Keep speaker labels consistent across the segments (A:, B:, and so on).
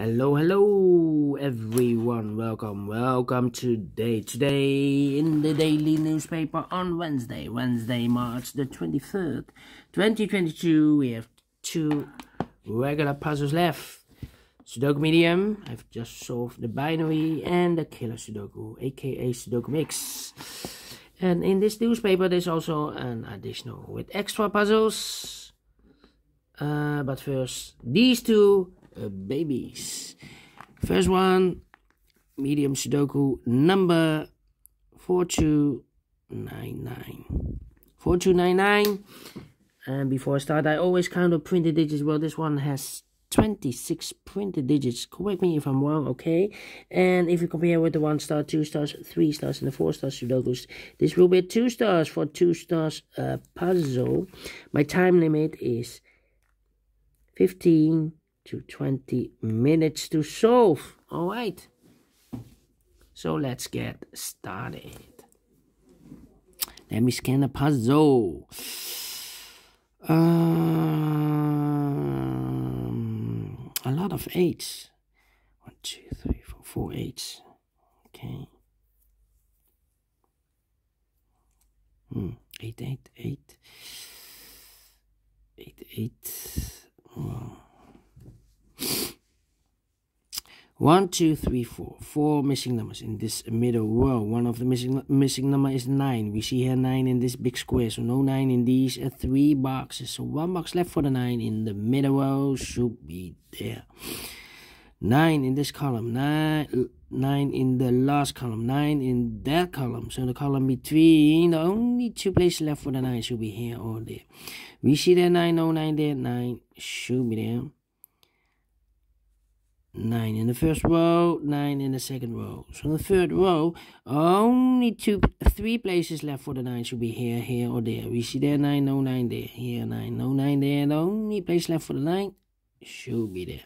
A: Hello, hello, everyone. Welcome, welcome today. Today in the daily newspaper on Wednesday, Wednesday, March the 23rd, 2022. We have two regular puzzles left. Sudoku Medium, I've just solved the binary and the killer Sudoku, aka Sudoku Mix. And in this newspaper, there's also an additional with extra puzzles. Uh, but first, these two uh, babies. First one, medium Sudoku number 4299. 4299. And before I start, I always count the printed digits. Well, this one has 26 printed digits. Correct me if I'm wrong, okay? And if you compare with the 1 star, 2 stars, 3 stars, and the 4 star Sudokus, this will be 2 stars for 2 stars uh, puzzle. My time limit is 15 to 20 minutes to solve. All right. So let's get started. Let me scan the puzzle. Um, a lot of eights. One, two, three, four, four eights. Okay. Hmm. Eight, eight, eight. Eight, eight. Oh. One, two, three, four. Four missing numbers in this middle row. One of the missing missing number is nine. We see here nine in this big square, so no nine in these uh, three boxes. So one box left for the nine in the middle row should be there. Nine in this column. Nine, nine in the last column. Nine in that column. So the column between the only two places left for the nine should be here or there. We see that nine, no nine there. Nine should be there. 9 in the first row, 9 in the second row. So in the third row, only two, three places left for the 9 should be here, here, or there. We see there 9, no 9 there, here 9, no 9 there. The only place left for the 9 should be there.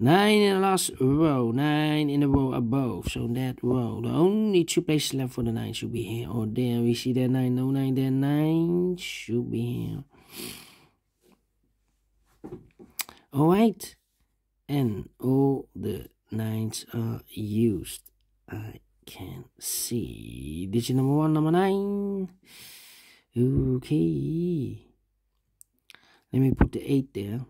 A: 9 in the last row, 9 in the row above. So that row, the only two places left for the 9 should be here or there. We see there 9, no 9 there, 9 should be here. Alright and all the nines are used. I can see digit number one, number nine. Okay. Let me put the eight there.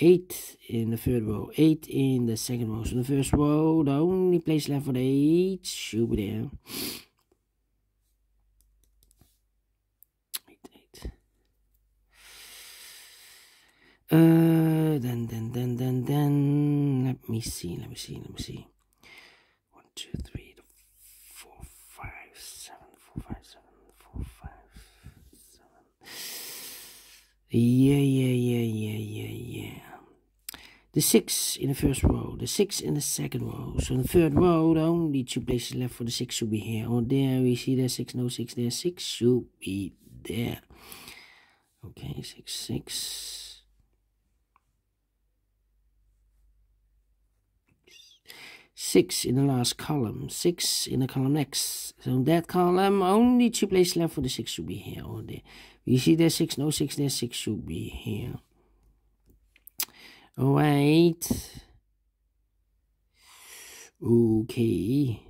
A: Eight in the third row, eight in the second row. So the first row, the only place left for the eight should be there. Uh, then, then, then, then, then, let me see, let me see, let me see. One, two, three, four, five, seven, four, five, seven, four, five, seven. Yeah, yeah, yeah, yeah, yeah, yeah. The six in the first row, the six in the second row. So in the third row, only two places left for the six should be here or there. We see there six, no six there, six should be there. Okay, six, six. Six in the last column, six in the column next. So that column, only two places left for the six should be here or there. You see there's six, no six, there six should be here. Alright. Okay.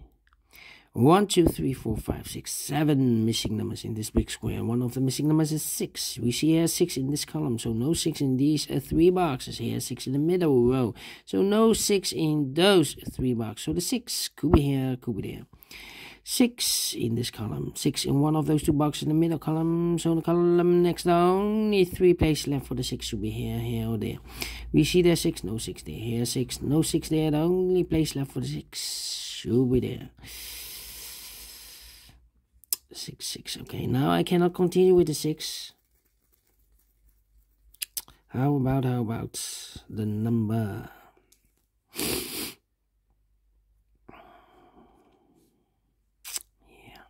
A: One, two, three, four, five, six, seven missing numbers in this big square. One of the missing numbers is six. We see here six in this column, so no six in these uh, three boxes. Here six in the middle row, so no six in those three boxes. So the six could be here, could be there. Six in this column, six in one of those two boxes in the middle column. So the column next down, only three places left for the six should be here, here, or there. We see there six, no six there. Here six, no six there. The only place left for the six should be there six six. Okay now I cannot continue with the six. How about how about the number? Yeah.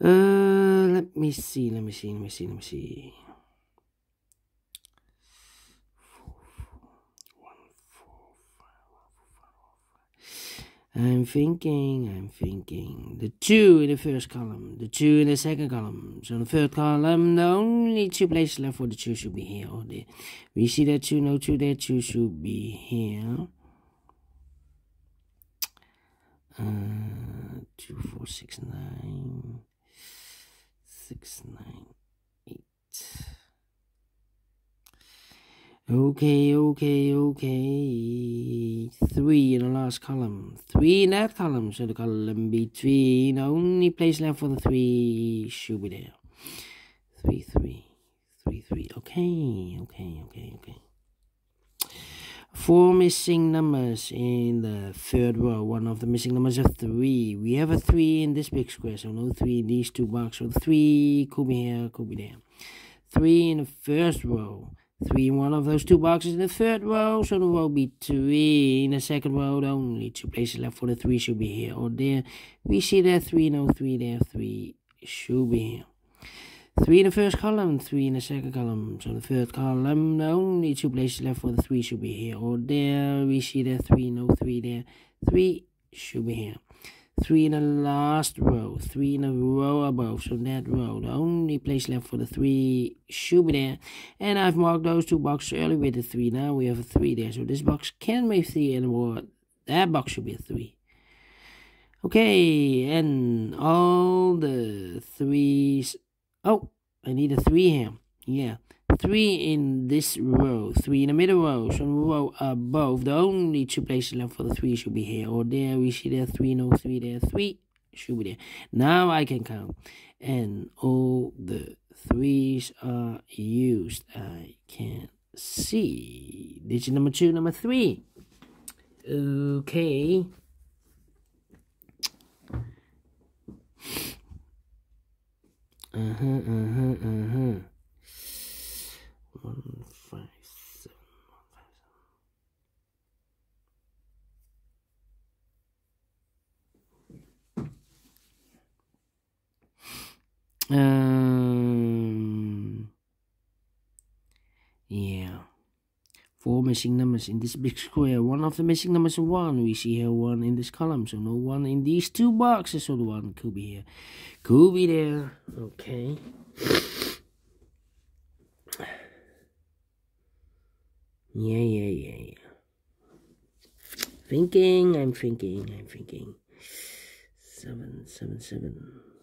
A: Uh let me see let me see let me see let me see I'm thinking, I'm thinking. The 2 in the first column, the 2 in the second column. So the third column, the only two places left for the 2 should be here or there. We see that 2, no 2, that 2 should be here. Uh, 6, 9. Okay, okay, okay. Three in the last column. Three in that column. So the column between. Only place left for the three should be there. Three, three. Three, three. Okay, okay, okay, okay. Four missing numbers in the third row. One of the missing numbers is three. We have a three in this big square, so no three in these two boxes. So three could be here, could be there. Three in the first row. Three in one of those two boxes in the third row, so there will be three in the second row. The only two places left for the three should be here or there. We see there three, no three there, three should be here. Three in the first column, three in the second column. So the third column, the only two places left for the three should be here or there. We see there three, no three there, three should be here. Three in the last row, three in a row above, so that row, the only place left for the three should be there. And I've marked those two boxes earlier with a three, now we have a three there. So this box can't be three anymore, that box should be a three. Okay, and all the threes, oh, I need a three here, yeah three in this row, three in the middle row, so row above. The only two places left for the three should be here or there. We see there three, no three there, three should be there. Now I can count, and all the threes are used. I can see digit number two, number three. Okay. Uh huh, uh huh, uh huh one five seven one five seven. Um, yeah. Four missing numbers in this big square. One of the missing numbers is one. We see here one in this column, so no one in these two boxes. So the one could be here, could be there. Okay. Yeah, yeah, yeah, yeah. Thinking, I'm thinking, I'm thinking. Seven, seven, seven.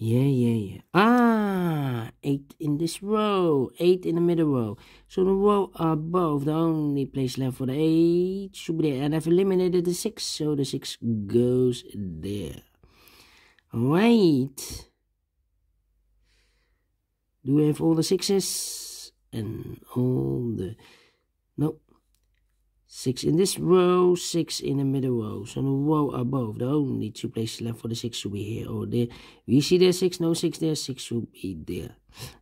A: Yeah, yeah, yeah. Ah, eight in this row, eight in the middle row. So the row above, the only place left for the eight should be there. And I've eliminated the six, so the six goes there. Alright. Do we have all the sixes? And all the... Nope. Six in this row, six in the middle row. So the row above, the only two places left for the six should be here or there. We see there six, no six there, six should be there.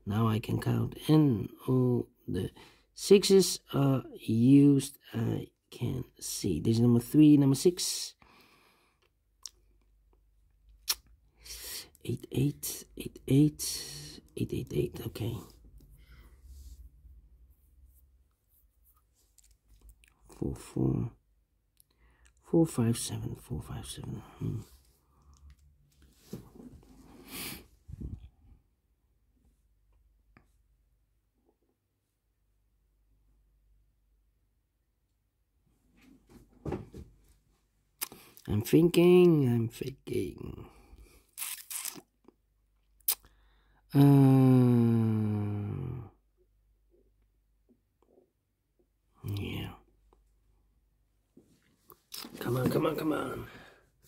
A: Now I can count and all the sixes are used. I can see. This is number three, number six. Eight, eight, eight, eight, eight, eight, eight. Okay. Four four four five seven four five seven. Hmm. I'm thinking, I'm thinking. Uh, yeah. Come on, come on, come on.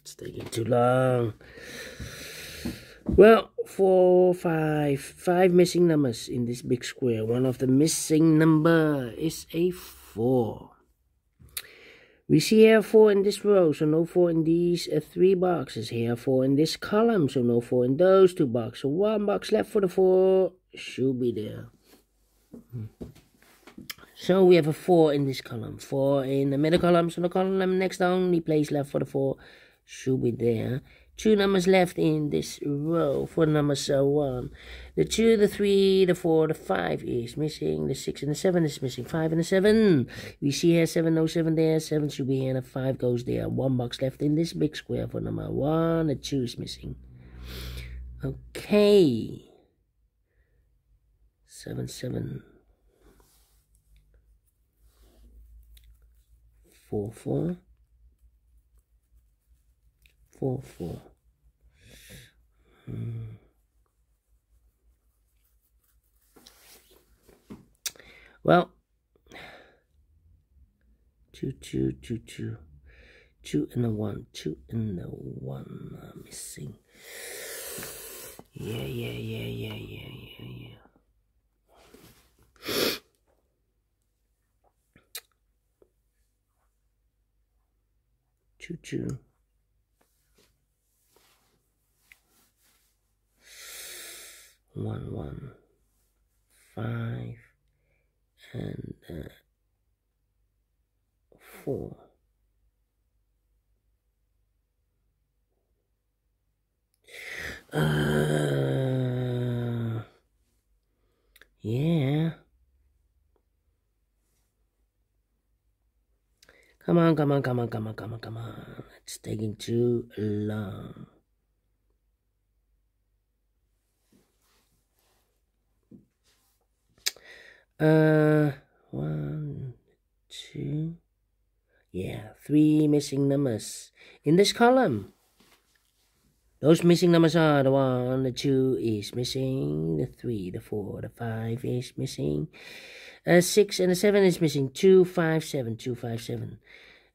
A: It's taking too long. Well, four, five, five missing numbers in this big square. One of the missing number is a four. We see here four in this row, so no four in these uh, three boxes. Here four in this column, so no four in those two boxes. So one box left for the four should be there. So we have a 4 in this column. 4 in the middle column. So the column next only place left for the 4 should be there. Two numbers left in this row for number so one. The two, the three, the four, the five is missing. The six and the seven is missing. Five and the seven. We see here seven, no seven there. Seven should be here and a five goes there. One box left in this big square for number one. The two is missing. Okay. Seven, seven. Four, four. Four, four. Hmm. Well, two, two, two, two, two and a one, two and a one uh, missing. Yeah, yeah, yeah, yeah, yeah, yeah, yeah. Choo choo. One, one, five, and uh, four. Uh, yeah. Come on, come on, come on, come on, come on, come on. It's taking too long. Uh, one, two, yeah, three missing numbers in this column. Those missing numbers are the one, the two is missing, the three, the four, the five is missing, uh, six and the seven is missing, two, five, seven, two, five, seven.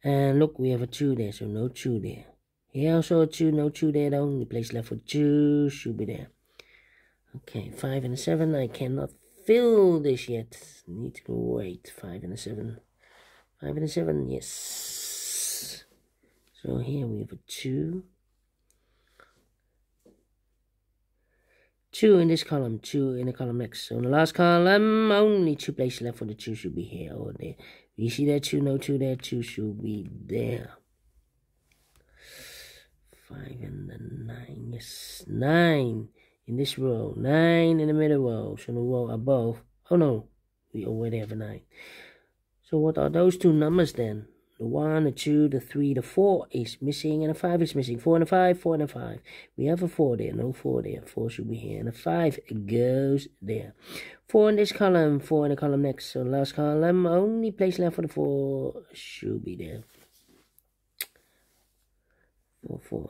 A: And look, we have a two there, so no two there. Here also a two, no two there, the only place left for two should be there. Okay, five and a seven, I cannot fill this yet. Need to wait, five and a seven. Five and a seven, yes. So here we have a two. Two in this column, two in the column next. So in the last column, only two places left for the two should be here or there. You see that two, no two there, two should be there. Five and the nine, yes, nine in this row, nine in the middle row, so the row above. Oh no, we already have a nine. So what are those two numbers then? The 1, the 2, the 3, the 4 is missing, and the 5 is missing. 4 and a 5, 4 and a 5. We have a 4 there, no 4 there. 4 should be here, and a 5 goes there. 4 in this column, 4 in the column next. So last column, only place left for the 4 should be there. 4, 4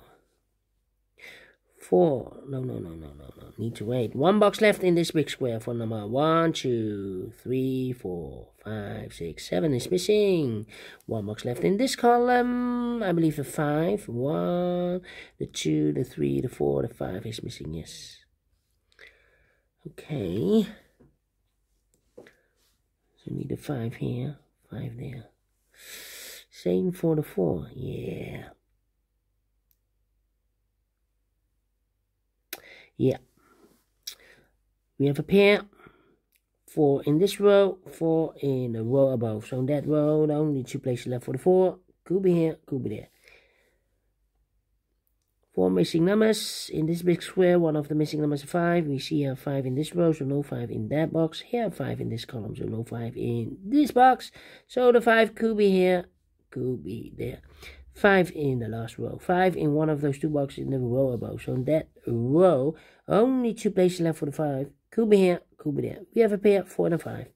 A: four. No, no, no, no, no, no. Need to wait. One box left in this big square for number one, two, three, four, five, six, seven is missing. One box left in this column. I believe the five. One, the two, the three, the four, the five is missing. Yes. Okay. So need a five here, five there. Same for the four. Yeah. Yeah. We have a pair. Four in this row, four in the row above. So in that row, only two places left for the four. Could be here, could be there. Four missing numbers in this big square. One of the missing numbers is five. We see here five in this row, so no five in that box. Here five in this column, so no five in this box. So the five could be here, could be there. 5 in the last row. 5 in one of those two boxes in the row above. So in that row, only two places left for the 5. Could be here, could be there. We have a pair, 4 and a 5.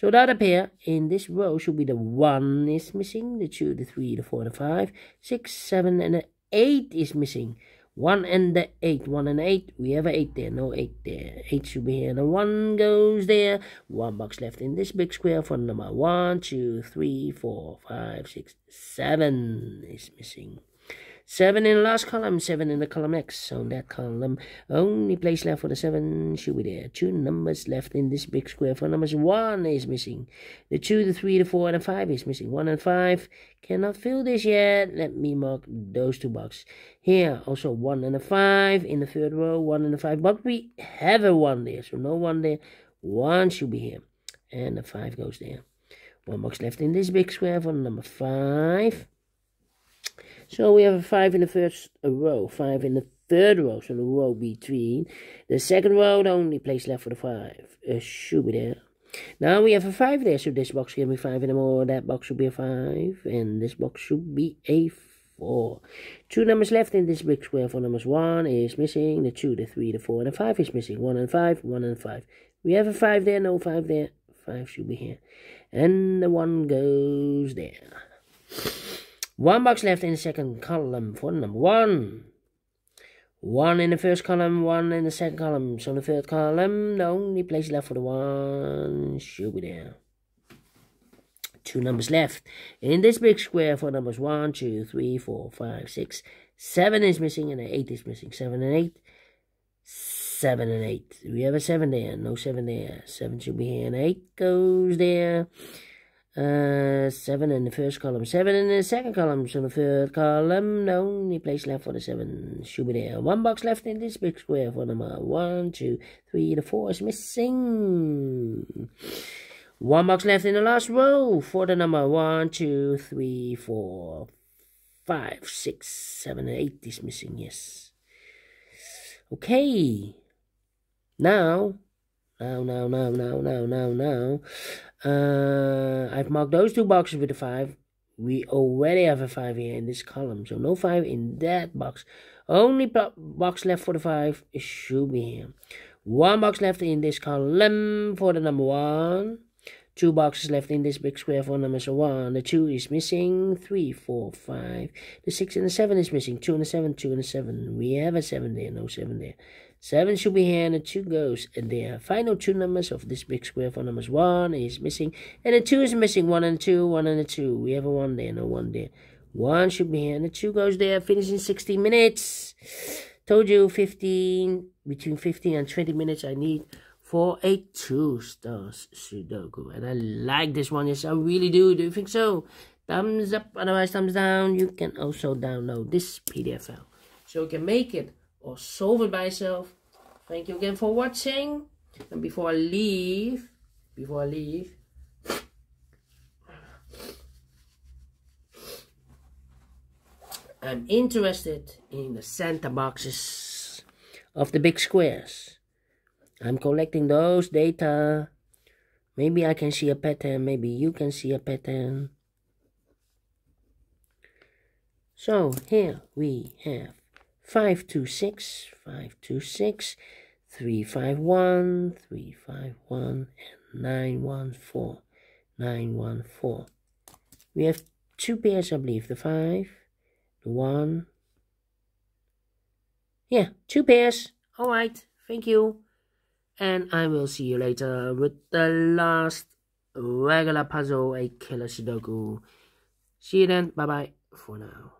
A: So the other pair in this row should be the 1 is missing, the 2, the 3, the 4, the 5, 6, 7, and the 8 is missing. 1 and the 8. 1 and 8. We have an 8 there. No 8 there. 8 should be here. The 1 goes there. 1 box left in this big square for number 1, 2, 3, 4, 5, 6, 7 is missing. 7 in the last column, 7 in the column X on that column, only place left for the 7 should be there. Two numbers left in this big square for numbers 1 is missing. The 2, the 3, the 4, and the 5 is missing. 1 and 5 cannot fill this yet. Let me mark those two boxes. Here, also 1 and a 5 in the third row, 1 and a 5. But we have a 1 there, so no 1 there. 1 should be here. And the 5 goes there. One box left in this big square for number 5. So we have a 5 in the first row, 5 in the third row, so the row between. The second row, the only place left for the 5 uh, should be there. Now we have a 5 there, so this box can be 5 anymore, that box should be a 5, and this box should be a 4. Two numbers left in this big square, for numbers 1 is missing, the 2, the 3, the 4, and the 5 is missing, 1 and 5, 1 and 5. We have a 5 there, no 5 there, 5 should be here, and the 1 goes there. One box left in the second column for number 1. One in the first column, one in the second column. So in the third column, the only place left for the one should be there. Two numbers left. In this big square for numbers one, two, three, four, five, six, seven is missing and eight is missing. Seven and eight. Seven and eight. We have a seven there. No seven there. Seven should be here and eight goes there. Uh, 7 in the first column, 7 in the second column, so the third column, the only place left for the 7 should be there. One box left in this big square for the number 1, 2, 3, the 4 is missing. One box left in the last row for the number 1, 2, 3, 4, 5, 6, 7, 8 is missing, yes. Okay. Now, now, now, now, now, now, now, now. Uh, I've marked those two boxes with a 5. We already have a 5 here in this column. So no 5 in that box. Only box left for the 5 should be here. One box left in this column for the number 1. Two boxes left in this big square for number 1. The 2 is missing. 3, 4, 5. The 6 and the 7 is missing. 2 and the 7, 2 and the 7. We have a 7 there, no 7 there. 7 should be here and the 2 goes. And the uh, final two numbers of this big square for numbers 1 is missing. And the 2 is missing. 1 and 2, 1 and the 2. We have a 1 there, no 1 there. 1 should be here and the 2 goes there. finishing 16 minutes. Told you 15, between 15 and 20 minutes I need for a 2 stars Sudoku. And I like this one. Yes, I really do. Do you think so? Thumbs up, otherwise thumbs down. You can also download this PDF file. So you can make it or solve it by yourself. Thank you again for watching. And before I leave, before I leave, I'm interested in the center boxes of the big squares. I'm collecting those data. Maybe I can see a pattern. Maybe you can see a pattern. So here we have 526, 526, 351, 351, and 914, 914. We have two pairs, I believe, the 5, the 1. Yeah, two pairs. Alright, thank you. And I will see you later with the last regular puzzle, a killer Sudoku. See you then. Bye-bye for now.